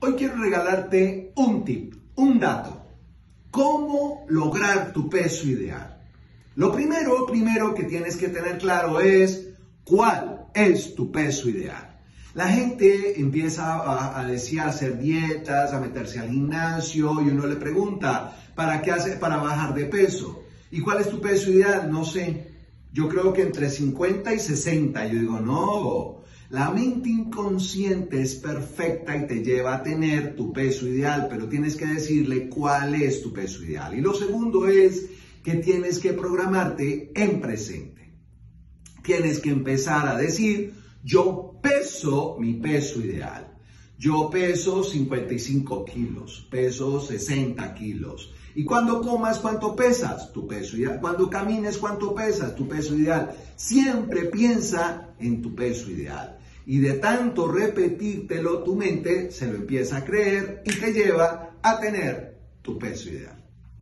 Hoy quiero regalarte un tip, un dato. ¿Cómo lograr tu peso ideal? Lo primero, primero que tienes que tener claro es cuál es tu peso ideal. La gente empieza a, a decir a hacer dietas, a meterse al gimnasio y uno le pregunta, ¿para qué hace? Para bajar de peso. ¿Y cuál es tu peso ideal? No sé. Yo creo que entre 50 y 60. Yo digo, no, la mente inconsciente es perfecta y te lleva a tener tu peso ideal, pero tienes que decirle cuál es tu peso ideal. Y lo segundo es que tienes que programarte en presente. Tienes que empezar a decir, yo peso mi peso ideal. Yo peso 55 kilos, peso 60 kilos. Y cuando comas, ¿cuánto pesas? Tu peso ideal. Cuando camines, ¿cuánto pesas? Tu peso ideal. Siempre piensa en tu peso ideal y de tanto repetírtelo, tu mente se lo empieza a creer y te lleva a tener tu peso ideal.